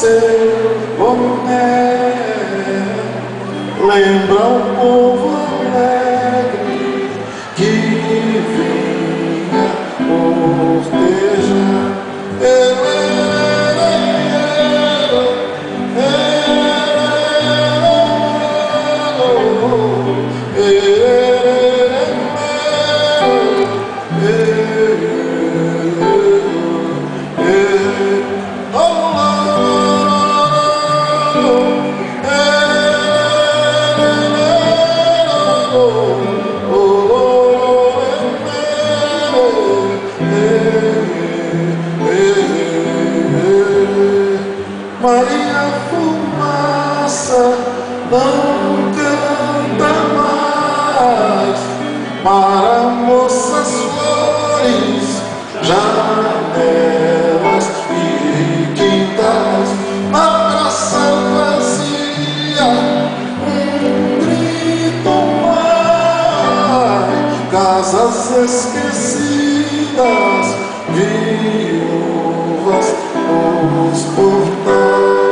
seu boné lembra o povo para moças flores, janelas e quintais, na praça vazia, um grito mais, casas esquecidas, viúvas, os portais.